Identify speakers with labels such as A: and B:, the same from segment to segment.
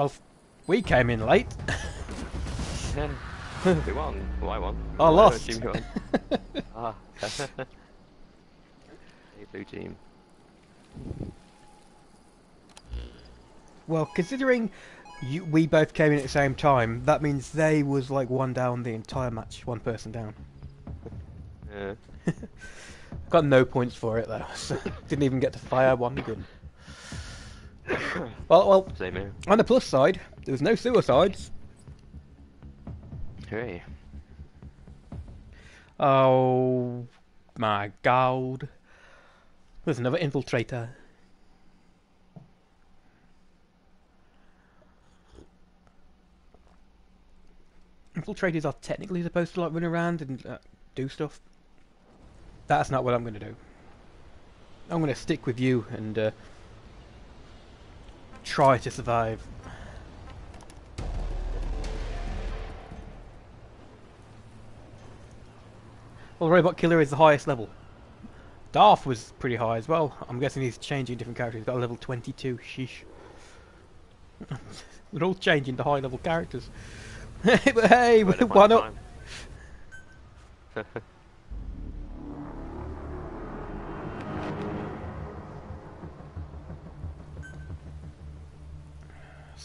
A: Well, we came in late.
B: Who won? Well, I won.
A: I lost.
B: Team won. ah. hey, blue team.
A: well, considering you, we both came in at the same time, that means they was like one down the entire match, one person down.
B: Yeah.
A: Got no points for it though, so didn't even get to fire one gun. Well, well,
B: Same here.
A: on the plus side, there was no suicides.
B: Hooray.
A: Oh my god. There's another infiltrator. Infiltrators are technically supposed to like run around and uh, do stuff. That's not what I'm going to do. I'm going to stick with you and uh, try to survive. Well, the Robot Killer is the highest level. Darth was pretty high as well. I'm guessing he's changing different characters. He's got a level 22. Sheesh. They're all changing to high level characters. Hey but hey, why not?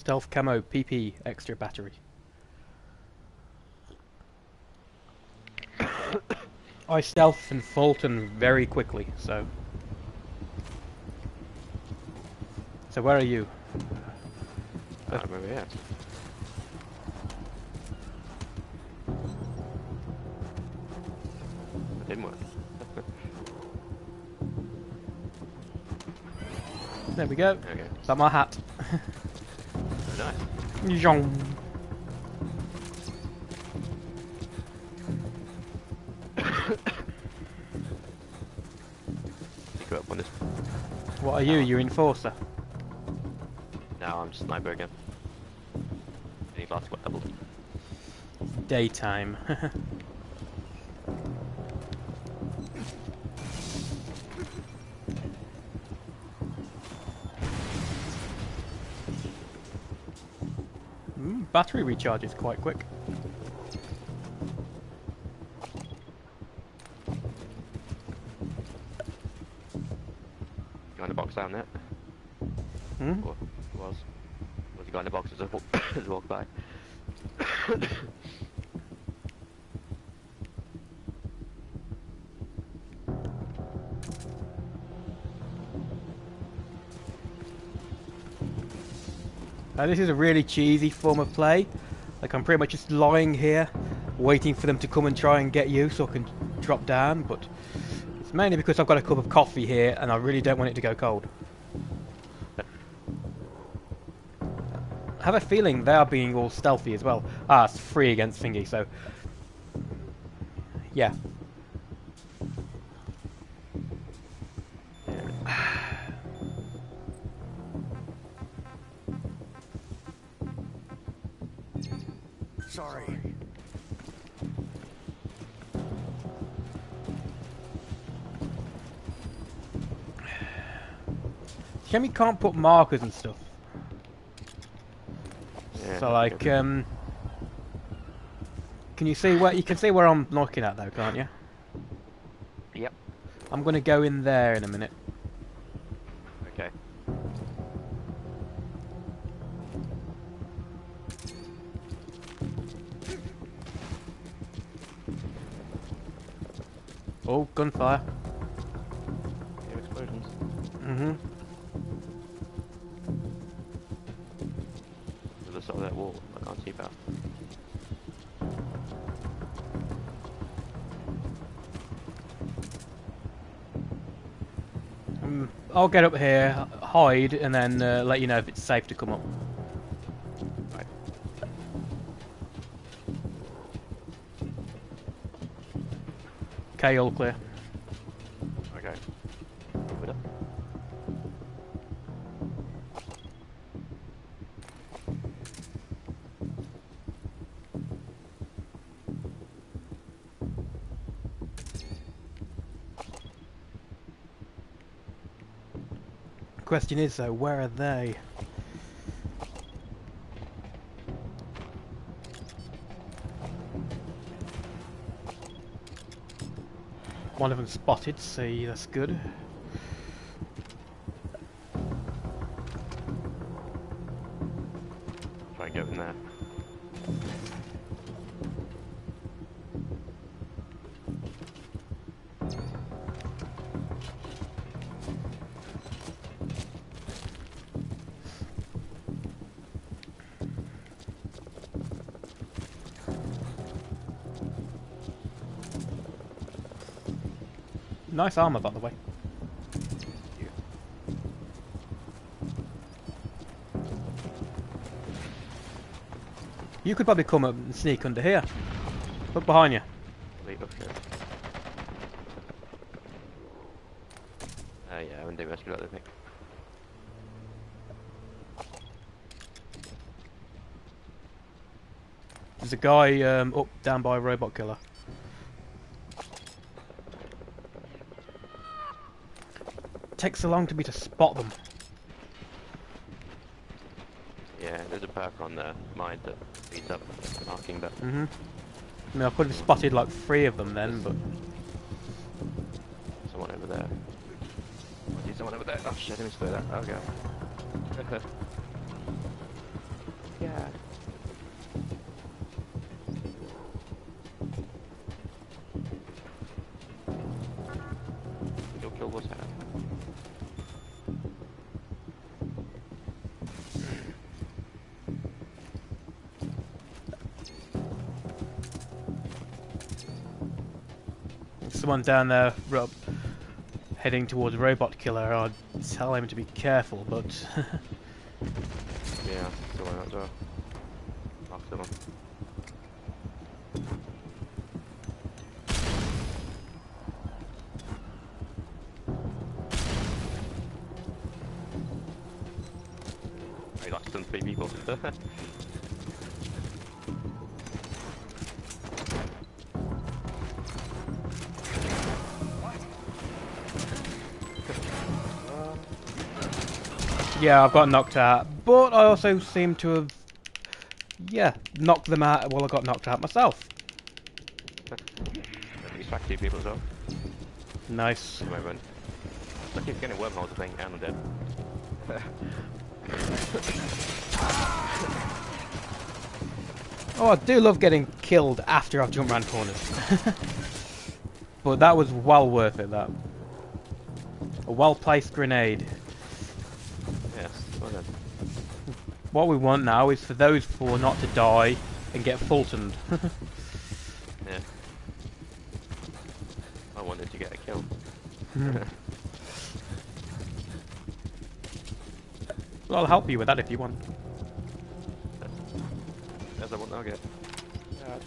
A: Stealth camo PP extra battery. I stealth and Fulton very quickly, so. So where are you?
B: Ah, I don't remember yet. It didn't work.
A: There we go.
B: There we go.
A: Is that my hat? Zhong.
B: Go up on this.
A: What are you? You enforcer?
B: Now I'm sniper again. Any last doubled.
A: Daytime. battery recharge is quite quick.
B: Guy in the box down there.
A: Hmm?
B: Or was. Was the guy in the box as I as I walked by.
A: Uh, this is a really cheesy form of play. Like I'm pretty much just lying here, waiting for them to come and try and get you so I can drop down, but it's mainly because I've got a cup of coffee here and I really don't want it to go cold. I have a feeling they are being all stealthy as well. Ah, it's free against Thingy, so... Yeah.
C: Sorry.
A: Shame you can't put markers and stuff.
B: Yeah,
A: So like, um... Can you see where... You can see where I'm looking at though, can't you?
B: Yep.
A: I'm gonna go in there in a minute. Oh, gunfire.
B: Hear explosions.
A: Mm-hmm.
B: To the side of that wall. I can't see past.
A: Um, I'll get up here, hide, and then uh, let you know if it's safe to come up. Okay, all clear.
B: Okay. Move it up.
A: Question is though, where are they? One of them spotted, see, that's good. Nice armor, by the way. You could probably come up and sneak under here. Look behind you.
B: Wait, okay. Uh, yeah, I wouldn't do rescue that, I think.
A: There's a guy um, up down by Robot Killer. Takes so long to me to spot them.
B: Yeah, there's a perk on the mine that beats up marking, but
A: hmm I mean, I could have spotted like three of them then, but
B: someone over there. I see someone over there. Oh shit, let me split that. Oh god.
A: someone down there heading towards Robot Killer. I'd tell him to be careful, but
B: Yeah, still on that well. After them. I got three people.
A: yeah, I've got knocked out. But I also seem to have, yeah, knocked them out while I got knocked out myself.
B: He's back two people as well.
A: Nice.
B: At the moment. I keep getting wormholes, I think, and I'm dead.
A: Oh, I do love getting killed after I've jumped around corners. but that was well worth it, that. A well-placed grenade.
B: yes, well done.
A: What we want now is for those four not to die and get Fultoned.
B: Yeah. I wanted to get a kill.
A: well, I'll help you with that if you want.
B: As I want target. Yeah.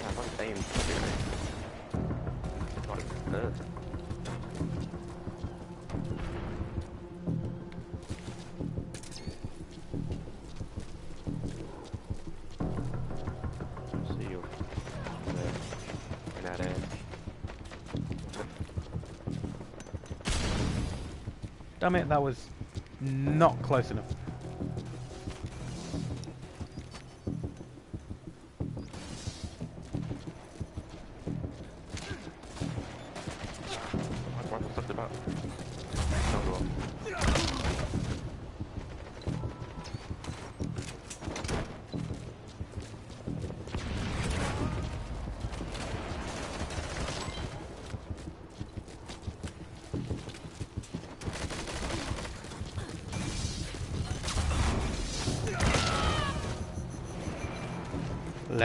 B: Yeah, I'm on
A: Damn it, that was not close enough.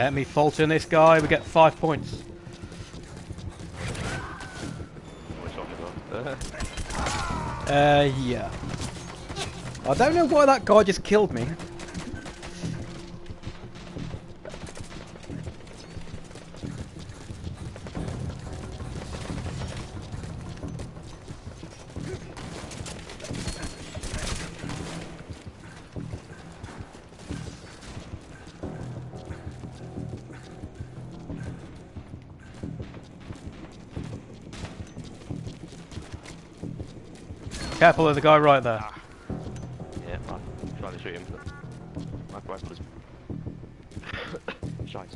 A: Let me Fulton this guy, we get five points.
B: What are we talking about?
A: Uh, yeah. I don't know why that guy just killed me. Careful of the guy right there.
B: Yeah, I'm trying to shoot him. My rifle is... Shite.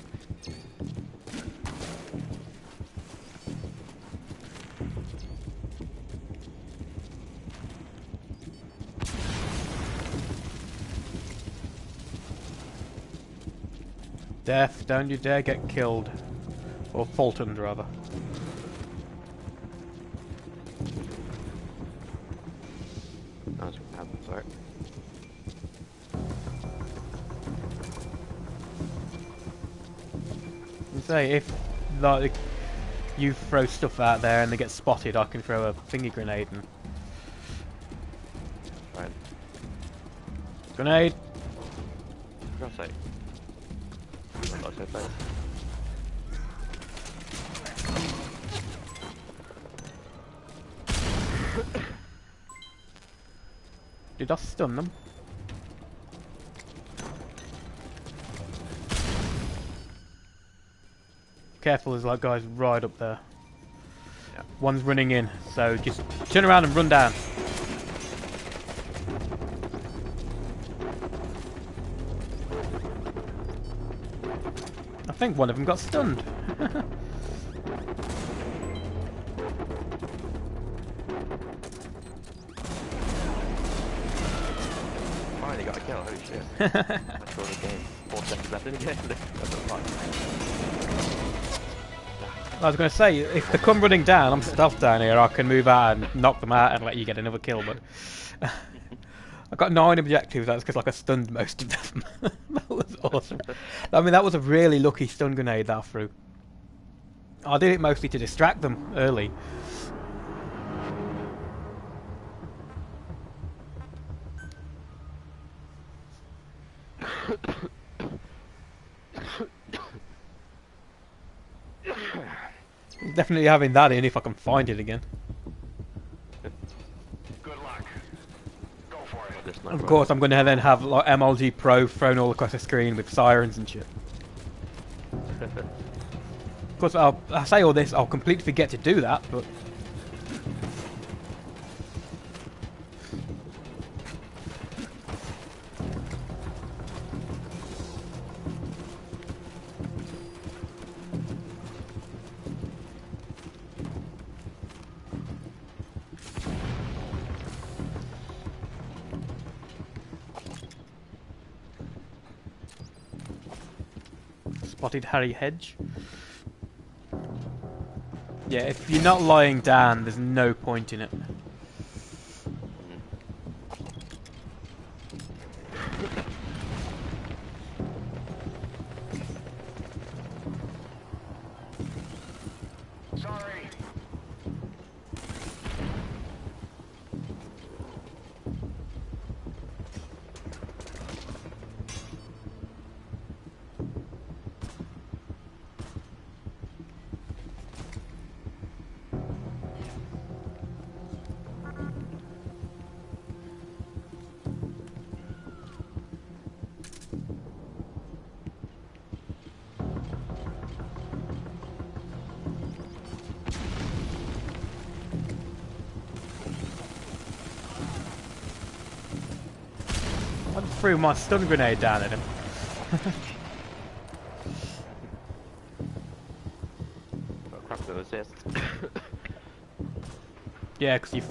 A: Death, don't you dare get killed. Or Fultoned, rather. Say if like you throw stuff out there and they get spotted, I can throw a finger grenade and
B: Right.
A: grenade.
B: For God's sake. I'm not so close.
A: Did I stun them? Careful, there's like guys right up there.
B: Yeah.
A: One's running in, so just turn around and run down. I think one of them got stunned.
B: Finally got a kill, holy shit. I scored the game. Four seconds left in the game.
A: I was going to say, if they come running down, I'm stealth down here, I can move out and knock them out and let you get another kill, but... I got nine objectives, that's because like I stunned most of them. that was awesome. I mean, that was a really lucky stun grenade that I threw. I did it mostly to distract them early. Definitely having that in if I can find it again.
C: Good luck. Go for it.
A: Of
B: sniper
A: course, I'm going to then have like MLG Pro thrown all across the screen with sirens and shit. Of course, I'll, I say all this, I'll completely forget to do that, but spotted Harry Hedge. Yeah, if you're not lying down, there's no point in it. Threw my stun grenade down at him.
B: got a crap of assist.
A: Yeah, because you.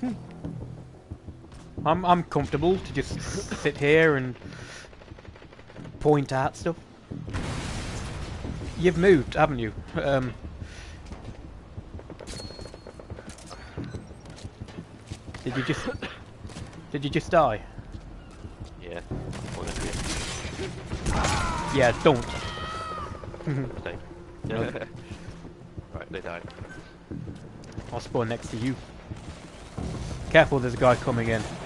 A: Hmm. I'm I'm comfortable to just sit here and point at stuff. You've moved, haven't you? Um, did you just did you just die?
B: yeah.
A: Yeah, don't.
B: Right, they died.
A: I'll spawn next to you. Careful, there's a guy coming in.
B: Yeah, got him.